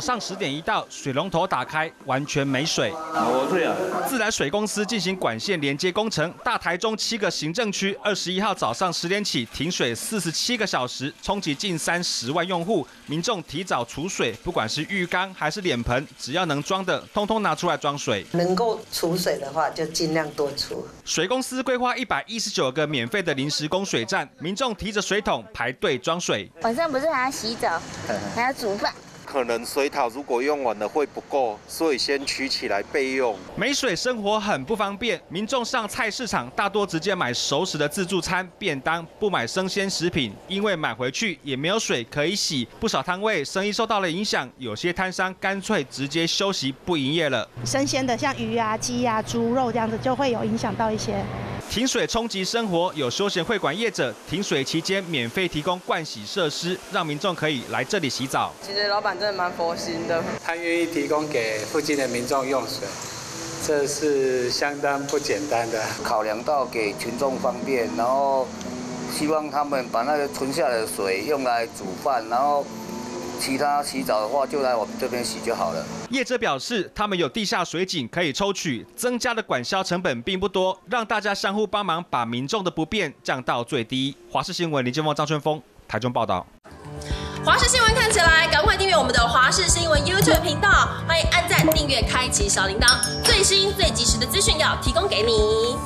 上十点一到，水龙头打开，完全没水。我退啊！自来水公司进行管线连接工程，大台中七个行政区二十一号早上十点起停水四十七个小时，冲击近三十万用户。民众提早储水，不管是浴缸还是脸盆，只要能装的，通通拿出来装水。能够储水的话，就尽量多储。水公司规划一百一十九个免费的临时供水站，民众提着水桶排队装水。晚上不是还要洗澡，还要煮饭。可能水塔如果用完了会不够，所以先取起来备用。没水生活很不方便，民众上菜市场大多直接买熟食的自助餐便当，不买生鲜食品，因为买回去也没有水可以洗。不少摊位生意受到了影响，有些摊商干脆直接休息不营业了。生鲜的像鱼啊、鸡啊、猪肉这样子就会有影响到一些。停水冲击生活，有休闲会馆业者停水期间免费提供盥洗设施，让民众可以来这里洗澡。其实老板真的蛮佛心的，他愿意提供给附近的民众用水，这是相当不简单的。考量到给群众方便，然后希望他们把那个存下的水用来煮饭，然后。其他洗澡的话，就来我们这边洗就好了。业者表示，他们有地下水井可以抽取，增加的管销成本并不多，让大家相互帮忙，把民众的不便降到最低。华视新闻林建峰、张春峰，台中报道。华视新闻看起来，赶快订阅我们的华视新闻 YouTube 频道，欢迎按赞、订阅、开启小铃铛，最新最及时的资讯要提供给你。